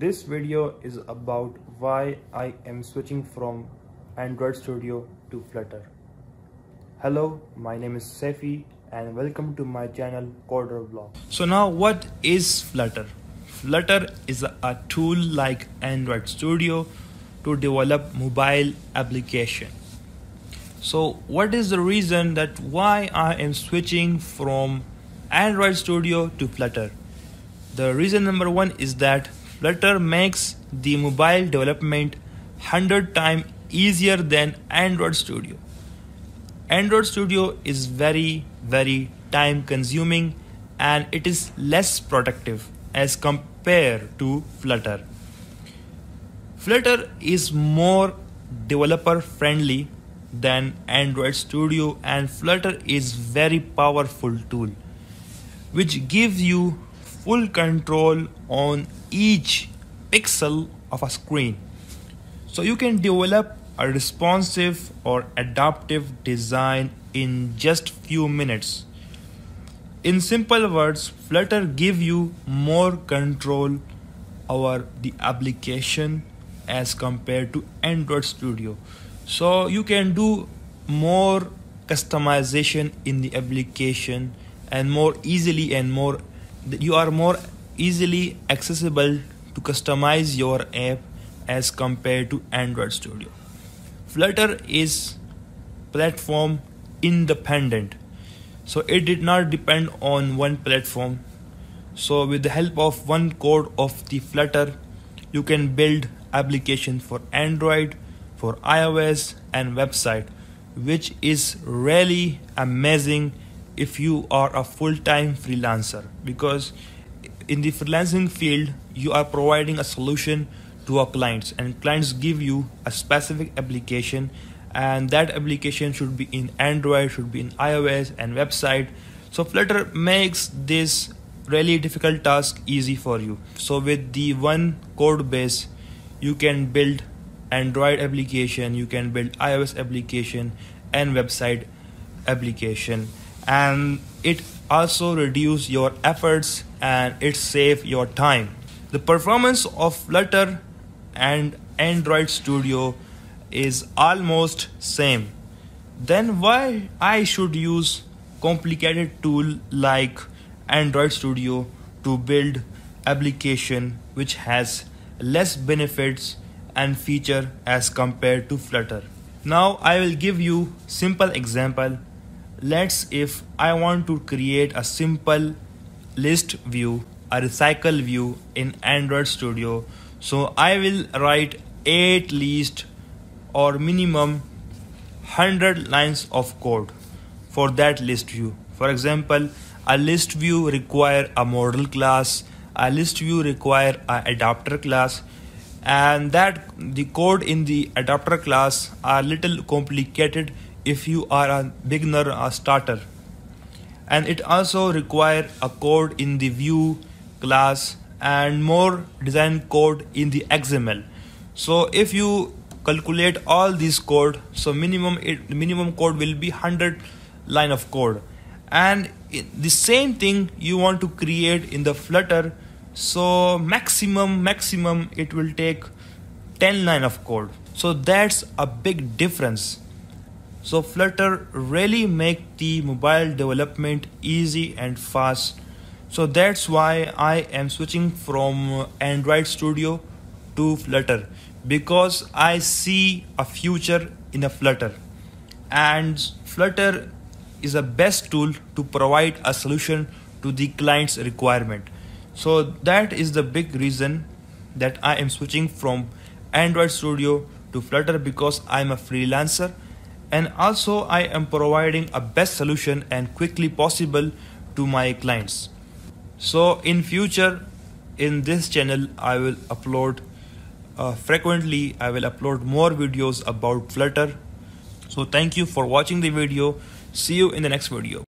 This video is about why I am switching from Android Studio to Flutter. Hello, my name is Sefi and welcome to my channel Coder Vlog. So now what is Flutter? Flutter is a tool like Android Studio to develop mobile application. So what is the reason that why I am switching from Android Studio to Flutter? The reason number one is that Flutter makes the mobile development 100 times easier than Android Studio. Android Studio is very, very time consuming and it is less productive as compared to Flutter. Flutter is more developer friendly than Android Studio and Flutter is very powerful tool which gives you full control on each pixel of a screen. So you can develop a responsive or adaptive design in just few minutes. In simple words, Flutter give you more control over the application as compared to Android Studio. So you can do more customization in the application and more easily and more you are more easily accessible to customize your app as compared to Android Studio. Flutter is platform independent so it did not depend on one platform so with the help of one code of the flutter you can build application for android for ios and website which is really amazing if you are a full-time freelancer because in the freelancing field you are providing a solution to our clients and clients give you a specific application and that application should be in android should be in ios and website. So flutter makes this really difficult task easy for you. So with the one code base you can build android application you can build ios application and website application and it also reduce your efforts and it save your time. The performance of flutter and android studio is almost same. Then why i should use complicated tool like android studio to build application which has less benefits and feature as compared to flutter? Now i will give you simple example let's if I want to create a simple list view a recycle view in Android Studio so I will write 8 list or minimum 100 lines of code for that list view. For example a list view require a model class a list view require a adapter class and that the code in the adapter class are little complicated if you are a beginner a starter. And it also require a code in the view class and more design code in the xml so if you calculate all this code so minimum it, minimum code will be 100 line of code. And the same thing you want to create in the flutter so maximum maximum it will take 10 line of code. So that's a big difference so Flutter really make the mobile development easy and fast. So that's why I am switching from Android Studio to Flutter because I see a future in a Flutter and Flutter is the best tool to provide a solution to the client's requirement. So that is the big reason that I am switching from Android Studio to Flutter because I'm a freelancer and also I am providing a best solution and quickly possible to my clients. So in future in this channel I will upload uh, frequently I will upload more videos about Flutter. So thank you for watching the video. See you in the next video.